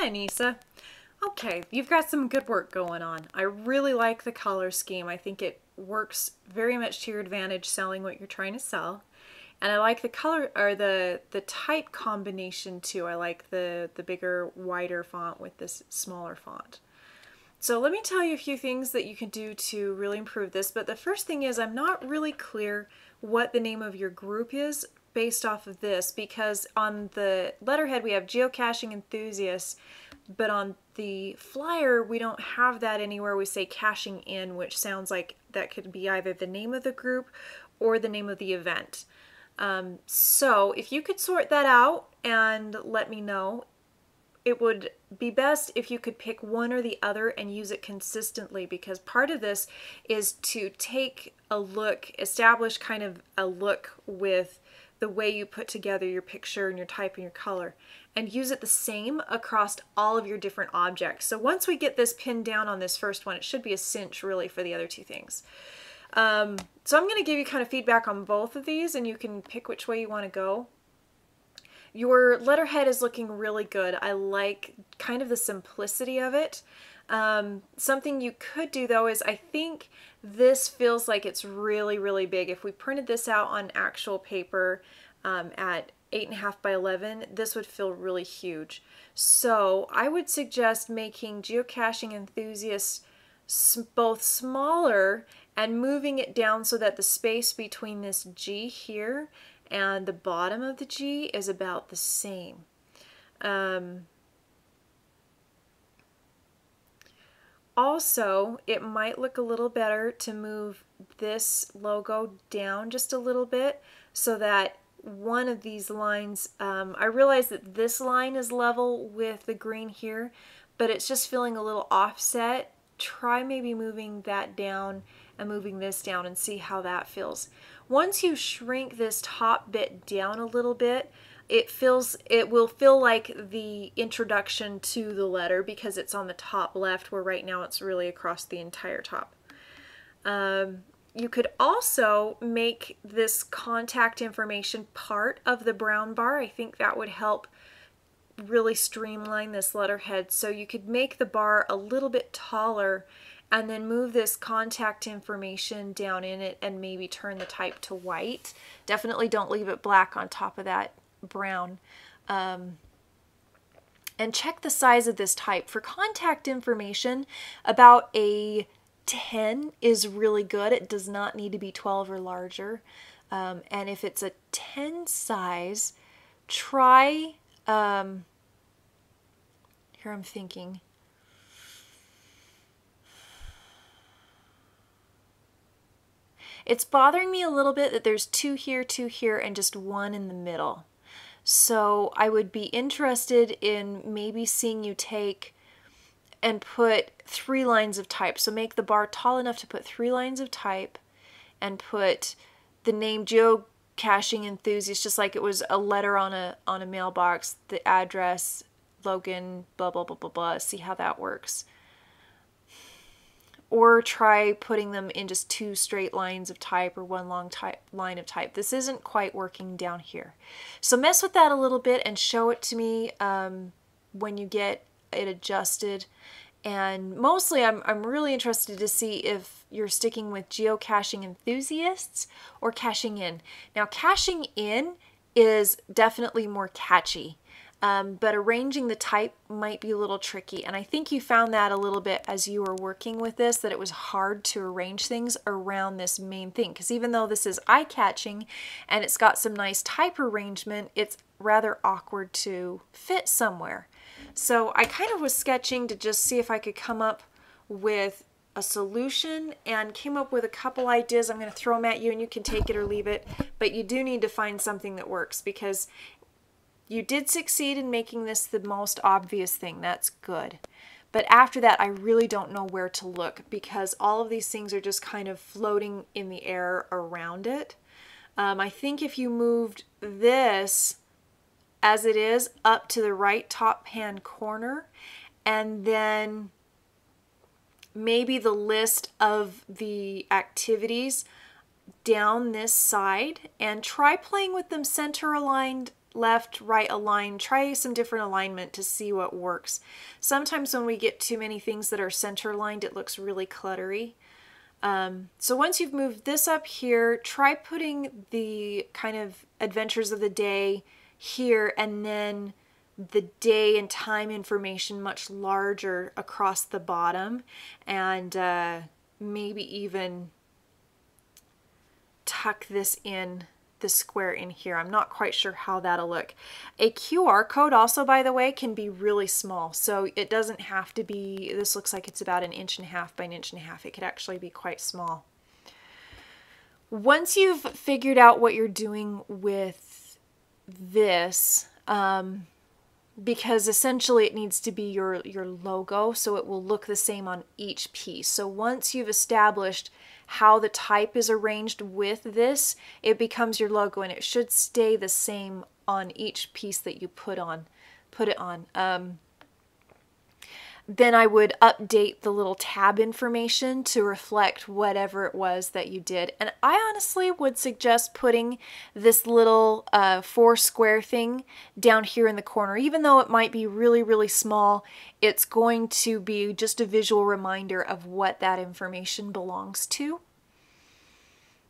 Hi, Anissa. Okay, you've got some good work going on. I really like the color scheme. I think it works very much to your advantage selling what you're trying to sell. And I like the color or the the type combination too. I like the the bigger, wider font with this smaller font. So let me tell you a few things that you can do to really improve this. But the first thing is I'm not really clear what the name of your group is based off of this because on the letterhead we have geocaching enthusiasts but on the flyer we don't have that anywhere. We say caching in which sounds like that could be either the name of the group or the name of the event. Um, so if you could sort that out and let me know it would be best if you could pick one or the other and use it consistently because part of this is to take a look, establish kind of a look with the way you put together your picture and your type and your color and use it the same across all of your different objects. So once we get this pinned down on this first one, it should be a cinch really for the other two things. Um, so I'm going to give you kind of feedback on both of these and you can pick which way you want to go. Your letterhead is looking really good. I like kind of the simplicity of it. Um, something you could do though is I think this feels like it's really, really big. If we printed this out on actual paper um, at 8.5 by 11, this would feel really huge. So I would suggest making geocaching enthusiasts both smaller and moving it down so that the space between this G here and the bottom of the G is about the same. Um, also, it might look a little better to move this logo down just a little bit so that one of these lines, um, I realize that this line is level with the green here, but it's just feeling a little offset. Try maybe moving that down and moving this down and see how that feels. Once you shrink this top bit down a little bit, it feels it will feel like the introduction to the letter because it's on the top left where right now it's really across the entire top. Um, you could also make this contact information part of the brown bar. I think that would help really streamline this letterhead. So you could make the bar a little bit taller and then move this contact information down in it and maybe turn the type to white. Definitely don't leave it black on top of that brown. Um, and check the size of this type. For contact information, about a 10 is really good. It does not need to be 12 or larger. Um, and if it's a 10 size, try, um, here I'm thinking, It's bothering me a little bit that there's two here, two here, and just one in the middle. So I would be interested in maybe seeing you take and put three lines of type. So make the bar tall enough to put three lines of type and put the name geocaching enthusiast just like it was a letter on a on a mailbox, the address, Logan, blah blah blah blah blah. See how that works or try putting them in just two straight lines of type or one long type line of type. This isn't quite working down here. So mess with that a little bit and show it to me um, when you get it adjusted. And mostly I'm, I'm really interested to see if you're sticking with geocaching enthusiasts or caching in. Now caching in is definitely more catchy. Um, but arranging the type might be a little tricky. And I think you found that a little bit as you were working with this, that it was hard to arrange things around this main thing. Because even though this is eye-catching and it's got some nice type arrangement, it's rather awkward to fit somewhere. So I kind of was sketching to just see if I could come up with a solution and came up with a couple ideas. I'm going to throw them at you and you can take it or leave it. But you do need to find something that works because you did succeed in making this the most obvious thing. That's good. But after that, I really don't know where to look because all of these things are just kind of floating in the air around it. Um, I think if you moved this as it is up to the right top hand corner and then maybe the list of the activities down this side and try playing with them center aligned left, right align. Try some different alignment to see what works. Sometimes when we get too many things that are center aligned, it looks really cluttery. Um, so once you've moved this up here, try putting the kind of adventures of the day here and then the day and time information much larger across the bottom and uh, maybe even tuck this in the square in here. I'm not quite sure how that'll look. A QR code also, by the way, can be really small. So it doesn't have to be, this looks like it's about an inch and a half by an inch and a half. It could actually be quite small. Once you've figured out what you're doing with this, um, because essentially it needs to be your, your logo so it will look the same on each piece. So once you've established how the type is arranged with this, it becomes your logo and it should stay the same on each piece that you put on, put it on. Um, then I would update the little tab information to reflect whatever it was that you did. And I honestly would suggest putting this little uh, four square thing down here in the corner. Even though it might be really, really small, it's going to be just a visual reminder of what that information belongs to.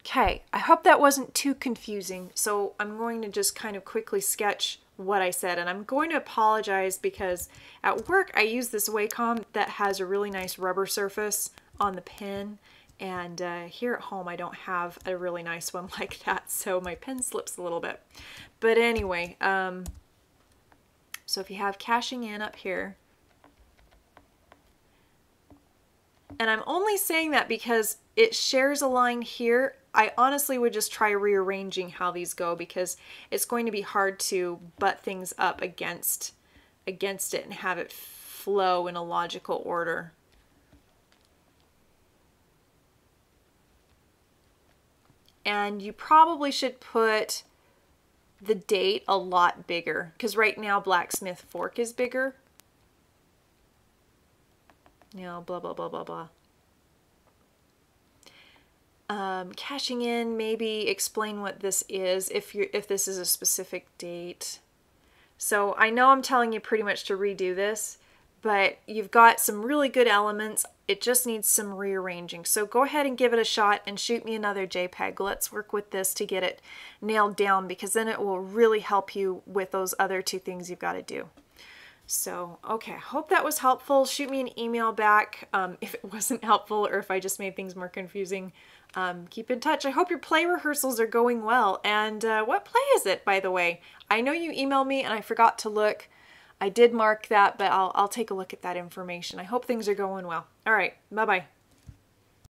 Okay, I hope that wasn't too confusing. So I'm going to just kind of quickly sketch what I said. And I'm going to apologize because at work I use this Wacom that has a really nice rubber surface on the pen. And uh, here at home I don't have a really nice one like that, so my pen slips a little bit. But anyway, um, so if you have caching in up here, and I'm only saying that because it shares a line here I honestly would just try rearranging how these go because it's going to be hard to butt things up against against it and have it flow in a logical order. And you probably should put the date a lot bigger because right now Blacksmith Fork is bigger. You know, blah, blah, blah, blah, blah um, caching in, maybe explain what this is if you if this is a specific date. So I know I'm telling you pretty much to redo this, but you've got some really good elements. It just needs some rearranging. So go ahead and give it a shot and shoot me another JPEG. Let's work with this to get it nailed down because then it will really help you with those other two things you've got to do. So, okay, hope that was helpful. Shoot me an email back um, if it wasn't helpful or if I just made things more confusing um, keep in touch. I hope your play rehearsals are going well. And uh, what play is it, by the way? I know you emailed me and I forgot to look. I did mark that, but I'll, I'll take a look at that information. I hope things are going well. All right, bye-bye.